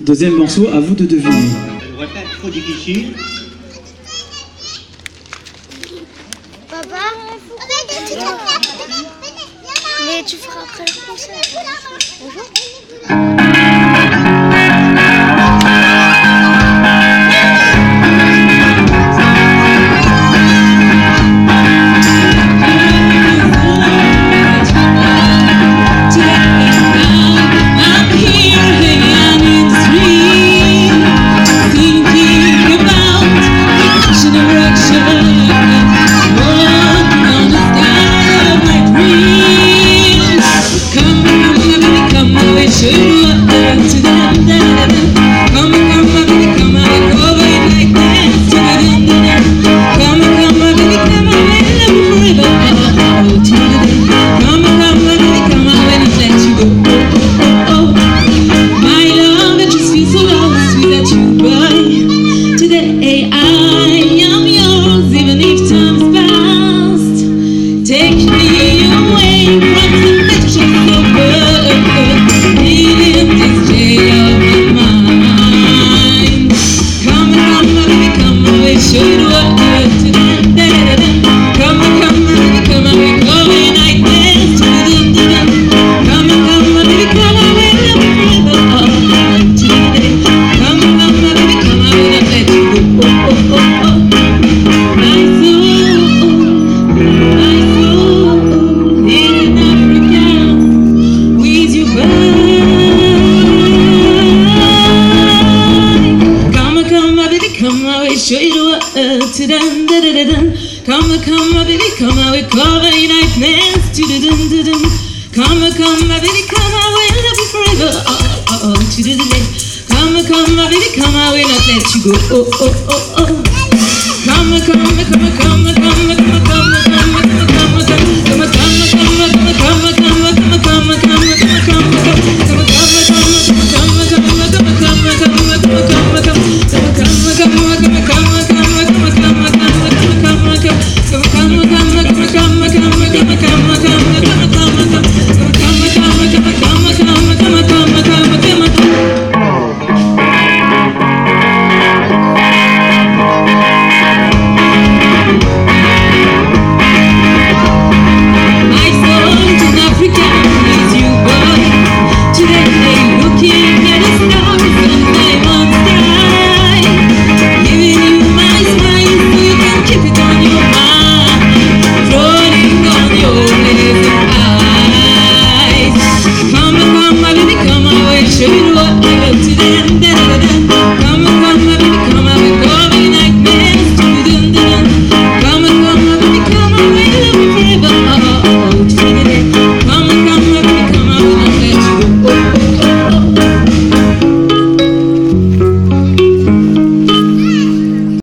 Deuxième morceau, à vous de deviner. Papa Mais tu feras après le concert. Bonjour. dun Come, come, my baby, come, I will cover your nightmares. Dun dun dun. Come, come, my baby, come, I will love you forever. Oh, oh, oh, oh dun dun. Come, come, my baby, come, I will not let you go. Oh, oh, oh, oh.